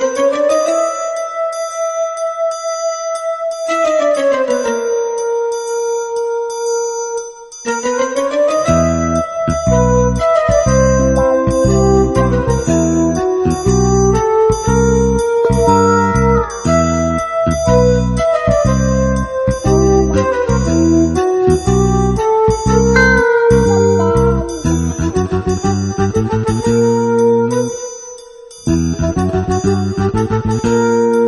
Thank you. Música